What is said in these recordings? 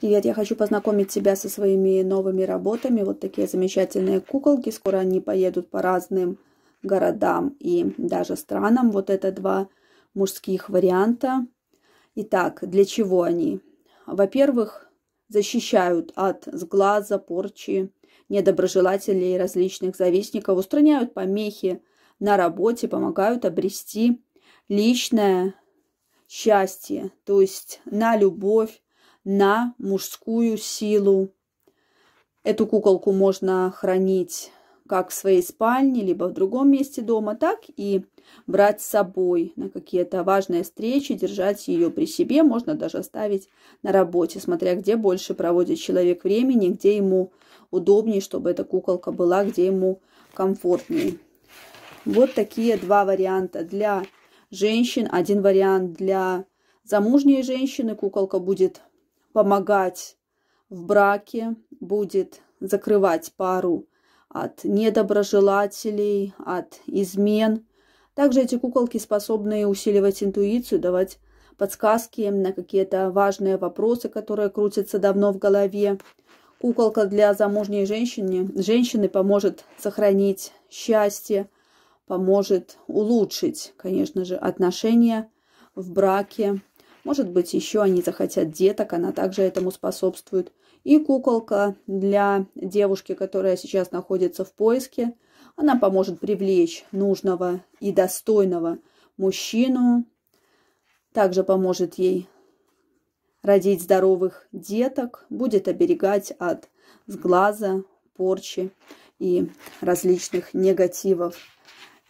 Привет, я хочу познакомить тебя со своими новыми работами. Вот такие замечательные куколки. Скоро они поедут по разным городам и даже странам. Вот это два мужских варианта. Итак, для чего они? Во-первых, защищают от сглаза, порчи, недоброжелателей, различных завистников, устраняют помехи на работе, помогают обрести личное счастье, то есть на любовь, на мужскую силу. Эту куколку можно хранить как в своей спальне, либо в другом месте дома, так и брать с собой на какие-то важные встречи, держать ее при себе, можно даже оставить на работе, смотря где больше проводит человек времени, где ему удобнее, чтобы эта куколка была, где ему комфортнее. Вот такие два варианта для женщин. Один вариант для замужней женщины. Куколка будет помогать в браке, будет закрывать пару от недоброжелателей, от измен. Также эти куколки способны усиливать интуицию, давать подсказки на какие-то важные вопросы, которые крутятся давно в голове. Куколка для замужней женщины, женщины поможет сохранить счастье, поможет улучшить, конечно же, отношения в браке, может быть, еще они захотят деток, она также этому способствует. И куколка для девушки, которая сейчас находится в поиске. Она поможет привлечь нужного и достойного мужчину. Также поможет ей родить здоровых деток, будет оберегать от сглаза, порчи и различных негативов.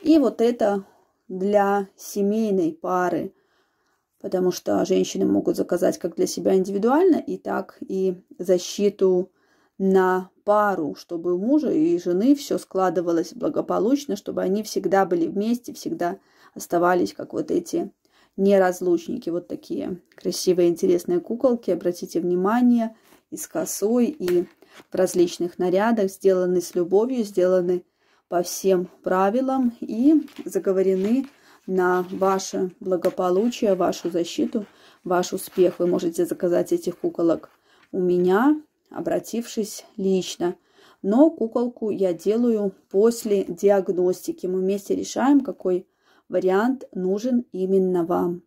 И вот это для семейной пары – потому что женщины могут заказать как для себя индивидуально, и так и защиту на пару, чтобы у мужа и жены все складывалось благополучно, чтобы они всегда были вместе, всегда оставались как вот эти неразлучники, вот такие красивые, интересные куколки. Обратите внимание, из косой и в различных нарядах, сделаны с любовью, сделаны по всем правилам и заговорены на ваше благополучие, вашу защиту, ваш успех. Вы можете заказать этих куколок у меня, обратившись лично. Но куколку я делаю после диагностики. Мы вместе решаем, какой вариант нужен именно вам.